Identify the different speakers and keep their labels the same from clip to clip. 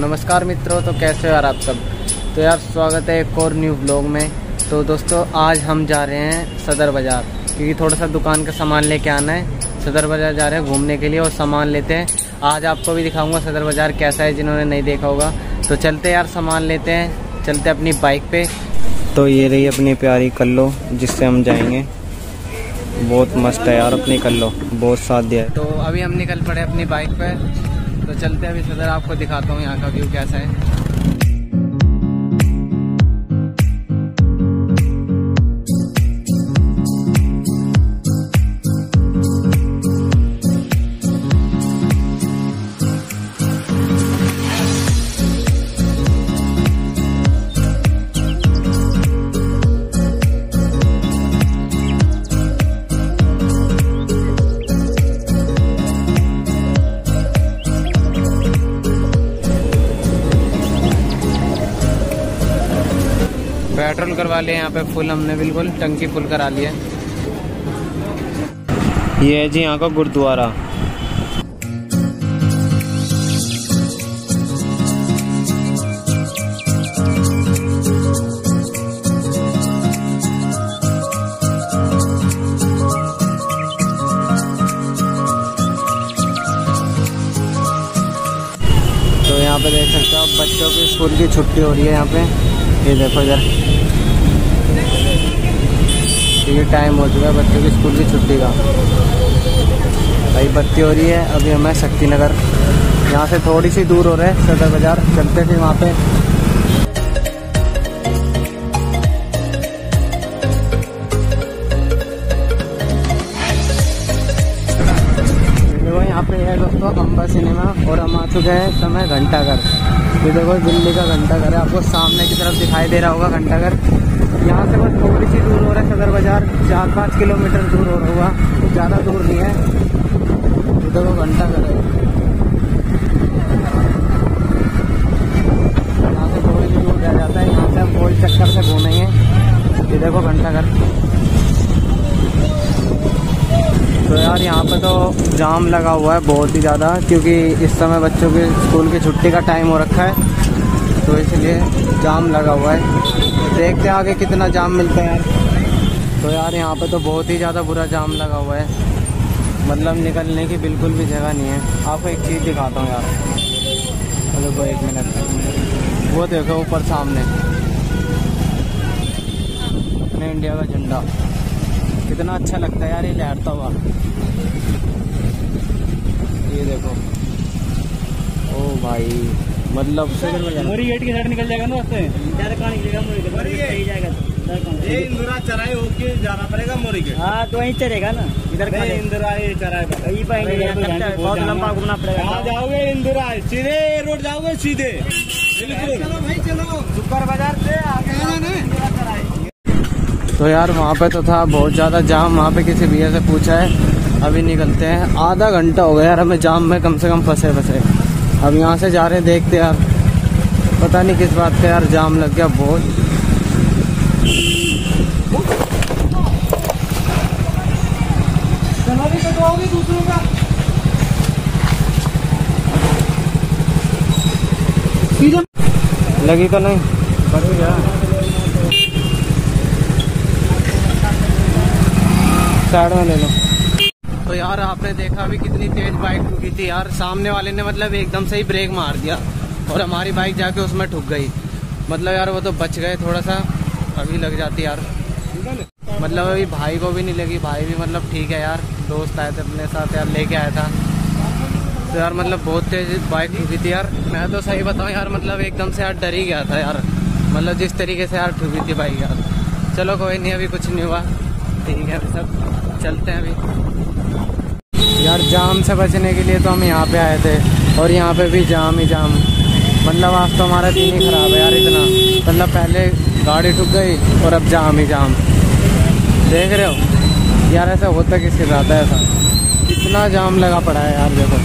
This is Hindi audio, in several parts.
Speaker 1: नमस्कार मित्रों तो कैसे हो यार आप सब? तो यार, स्वागत है एक और न्यू ब्लॉग में। तो दोस्तों, आज हम जा रहे हैं सदर बाज़ार, क्योंकि थोड़ा सा दुकान का सामान लेके आना है। सदर बाज़ार जा रहे हैं घूमने के लिए और सामान लेते हैं। आज आपको भी दिखाऊँगा सदर बाज़ार कैसा है, जिन्होंने नहीं देखा होगा। तो चलते यार, सामान लेते हैं। चलते अपनी बाइक पे। तो ये रही अपनी प्यारी कल्लो, जिससे हम जाएँगे। बहुत मस्त है यार, अपनी कल्लो। बहुत साथ दिया है। तो अभी हम निकल पड़े अपनी बाइक पे। तो चलते हैं अभी सदर आपको दिखाता हूँ यहाँ का व्यू कैसा है। पेट्रोल करवा लिया यहाँ पे फुल हमने बिल्कुल टंकी फुल करा लिया ये है जी यहाँ का गुरुद्वारा। तो यहाँ पे देख सकते हो बच्चों की स्कूल की छुट्टी हो रही है यहाँ पे। ये देखो इधर। ये टाइम हो चुका है, बच्चों की स्कूल की छुट्टी का। भाई, बत्ती हो रही है, अभी हमें शक्ति नगर यहाँ से थोड़ी सी दूर हो रहे है, सदर बाज़ार। चलते थे वहाँ पे। यहाँ पे है दोस्तों अम्बा सिनेमा, और हम आ चुके हैं समय घंटाघर। ये देखो, दिल्ली का घंटाघर है। आपको सामने की तरफ़ दिखाई दे रहा होगा घंटाघर। यहाँ से बस थोड़ी सी दूर हो रहा है, सदर बाज़ार। चार पाँच किलोमीटर दूर हो रहा होगा। ज़्यादा दूर नहीं है। ये देखो, घंटाघर है। यहाँ से थोड़ी सी दूर जा जाता है। यहाँ से हम गोल चक्कर से घूमेंगे। ये देखो, घंटाघर। तो यार यहाँ पर तो जाम लगा हुआ है बहुत ही ज़्यादा, क्योंकि इस समय बच्चों के स्कूल की छुट्टी का टाइम हो रखा है तो इसलिए जाम लगा हुआ है। देखते हैं आगे कितना जाम मिलता है। यार तो यार यहाँ पर तो बहुत ही ज़्यादा बुरा जाम लगा हुआ है। मतलब निकलने की बिल्कुल भी जगह नहीं है। आपको एक चीज़ दिखाता हूँ यार। देखो एक मिनट। वो देखो ऊपर सामने। अपने इंडिया का झंडा। कितना अच्छा लगता है यार ये लहरता हुआ। ये देखो। ओ भाई मतलब
Speaker 2: मोरी गेट की साइड निकल जाएगा ना उससे
Speaker 3: इधर कहाँ निकलेगा? मोरी गेट मोरी गेट जाएगा तो। इधर कहाँ
Speaker 2: ये इंदिरा चराई होके जाना पड़ेगा मोरी गेट
Speaker 3: हाँ तो वहीं चलेगा ना। इधर कहाँ
Speaker 2: इंदिरा ये चराई पर।
Speaker 3: वहीं पर बहुत लंबा घूमना
Speaker 2: कहाँ
Speaker 3: पड़ेगा
Speaker 2: जाओगे इंदिरा? सीधे रोड जाओगे सीधे। बिल्कुल। चलो भाई चलो। सुपर बाज़ार से आगे
Speaker 1: तो यार वहाँ पे तो था, बहुत ज़्यादा जाम, वहाँ पे किसी भैया से पूछा है। अभी निकलते हैं। आधा घंटा हो गया यार, हमें जाम में कम से कम फंसे फंसे। अब यहाँ से जा रहे हैं, देखते यार। पता नहीं किस बात का यार, जाम लग गया बहुत। लगी तो नहीं? साइड में ले लो। तो यार आपने देखा अभी कितनी तेज बाइक ठुकी थी यार। सामने वाले ने मतलब एकदम से ही ब्रेक मार दिया और हमारी बाइक जाके उसमें ठुक गई। मतलब यार वो तो बच गए थोड़ा सा अभी लग जाती यार। मतलब अभी भाई को भी नहीं लगी। भाई भी मतलब ठीक है यार। दोस्त आए थे अपने साथ यार, लेके आया था। तो यार मतलब बहुत तेज बाइक ठुकी थी यार। मैं तो सही बताऊँ यार मतलब एकदम से यार डर ही गया था यार। मतलब जिस तरीके से यार ठुकी थी बाइक यार। चलो कोई नहीं, अभी कुछ नहीं हुआ। ठीक है सब चलते हैं अभी। यार, जाम से बचने के लिए तो हम यहाँ पे आए थे, और यहाँ पे भी जाम ही जाम। मतलब आज तो हमारा दिन ही खराब है यार इतना। मतलब पहले गाड़ी ठुक गई, और अब जाम ही जाम। देख रहे हो? यार, ऐसा होता किसके साथ है ऐसा? इतना जाम लगा पड़ा है यार, देखो।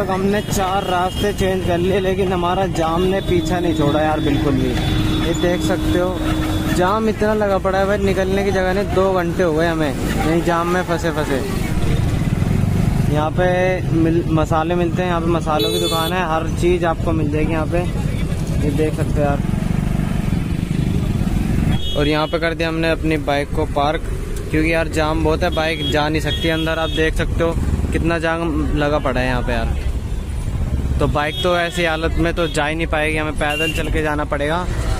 Speaker 1: तक हमने चार रास्ते चेंज कर लिए, लेकिन हमारा जाम ने पीछा नहीं छोड़ा यार, बिल्कुल भी। ये देख सकते हो, जाम इतना लगा पड़ा है भाई, निकलने की जगह नहीं, दो घंटे हो गए हमें, यहीं जाम में फंसे फंसे। यहाँ पे मिल, मसाले मिलते हैं, यहाँ पे मसालों की दुकान है, हर चीज़ आपको मिल जाएगी यहाँ पे। ये देख सकते हो यार। और यहाँ पे कर दिया हमने अपनी बाइक को पार्क क्योंकि यार जाम बहुत है बाइक जा नहीं सकती अंदर, आप देख सकते हो, कितना जाम लगा पड़ा है यहाँ पे यार। तो बाइक तो ऐसी हालत में तो जा ही नहीं पाएगी हमें पैदल चल के जाना पड़ेगा।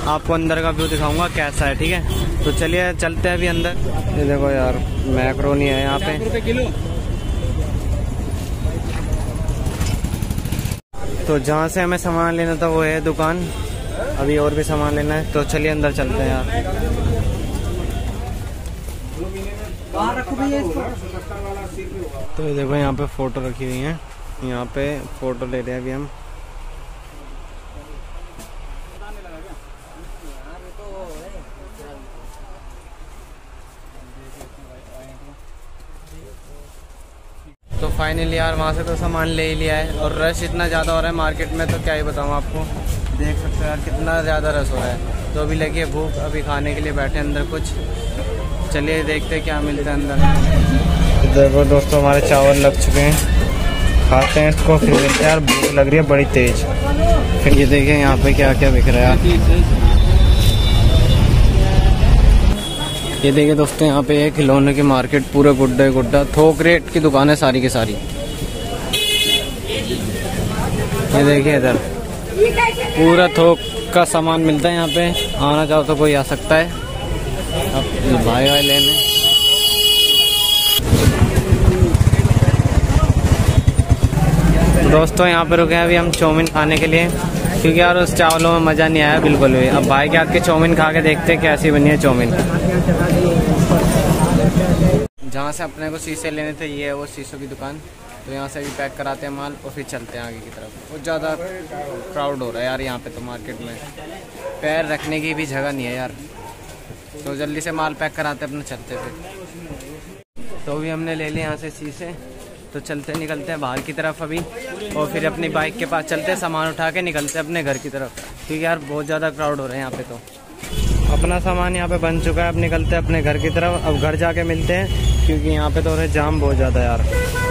Speaker 1: आपको अंदर का व्यू दिखाऊँगा कैसा है ठीक है? तो चलिए चलते हैं अभी अंदर। ये देखो यार मैक्रोनी है यहाँ पे।
Speaker 2: किलो।
Speaker 1: तो जहाँ से हमें सामान लेना था वो है दुकान। अभी और भी सामान लेना है तो चलिए अंदर चलते हैं यार। तो ये देखो यहाँ पे फ़ोटो रखी हुई है। यहाँ पे फ़ोटो ले रहे हैं अभी हम। तो फाइनली यार वहाँ से तो सामान ले ही लिया है और रश इतना ज़्यादा हो रहा है मार्केट में तो क्या ही बताऊँ आपको। देख सकते हो यार कितना ज़्यादा रश हो रहा है। तो अभी लगी है भूख, अभी खाने के लिए बैठे अंदर कुछ। चलिए देखते क्या मिलता है अंदर। देखो दोस्तों हमारे चावल लग चुके हैं। खाते हैं इसको, फिर मिलते यार भूख लग रही है बड़ी तेज। फिर ये देखें यहाँ पे क्या क्या बिक रहा है। ये देखिए दोस्तों, यहाँ पे है खिलौने की मार्केट, पूरे गुड्डा गुड्डा। थोक रेट की दुकान है सारी की सारी। ये देखिए इधर। पूरा थोक का सामान मिलता है यहाँ पे। आना चाहो तो कोई आ सकता है। अब भाई भाई लेने। दोस्तों, यहाँ पर रुके हैं अभी हम चाउमीन खाने के लिए। क्योंकि यार उस चावलों में मज़ा नहीं आया बिल्कुल भी। अब भाई के हाथ के खा के देखते हैं कैसी बनी है चाउमीन जहाँ से अपने को शीशे लेने थे, ये है वो शीशों की दुकान। तो यहाँ से भी पैक कराते हैं माल और फिर चलते हैं आगे की तरफ़। बहुत ज़्यादा क्राउड हो रहा है यार यहाँ पे तो मार्केट में। पैर रखने की भी जगह नहीं है यार। तो जल्दी से माल पैक कराते अपने चलते थे तो भी हमने ले लिए यहाँ से शीशे। तो चलते निकलते हैं बाहर की तरफ़ अभी और फिर अपनी बाइक के पास चलते हैं, सामान उठा के निकलते हैं अपने घर की तरफ़। क्योंकि यार बहुत ज़्यादा क्राउड हो रहा है यहाँ पे तो। अपना सामान यहाँ पे बन चुका है, अब निकलते हैं अपने घर की तरफ़। अब घर जाके मिलते हैं, क्योंकि यहाँ पे तो रहे जाम बहुत ज़्यादा यार।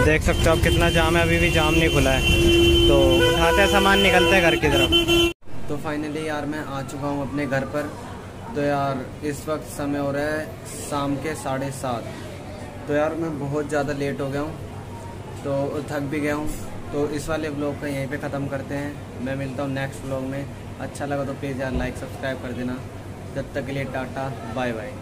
Speaker 1: देख सकते हो अब कितना जाम है, अभी भी जाम नहीं खुला है। तो उठाते हैं सामान, निकलते हैं घर की तरफ़। तो फाइनली यार मैं आ चुका हूँ अपने घर पर। तो यार इस वक्त समय हो रहा है शाम के साढ़े सात। तो यार मैं बहुत ज़्यादा लेट हो गया हूँ। तो थक भी गया हूँ। तो इस वाले ब्लॉग का यहीं पे ख़त्म करते हैं। मैं मिलता हूँ नेक्स्ट ब्लॉग में। अच्छा लगा तो प्लीज़ यार लाइक सब्सक्राइब कर देना। जब तक के लिए टाटा बाय बाय